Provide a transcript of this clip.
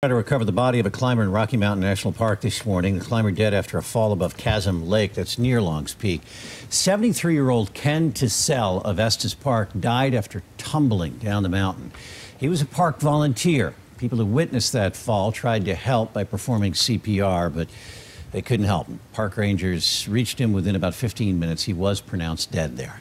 Try to recover the body of a climber in Rocky Mountain National Park this morning. The climber dead after a fall above Chasm Lake, that's near Longs Peak. 73 year old Ken Tissell of Estes Park died after tumbling down the mountain. He was a park volunteer. People who witnessed that fall tried to help by performing CPR, but they couldn't help him. Park rangers reached him within about 15 minutes. He was pronounced dead there.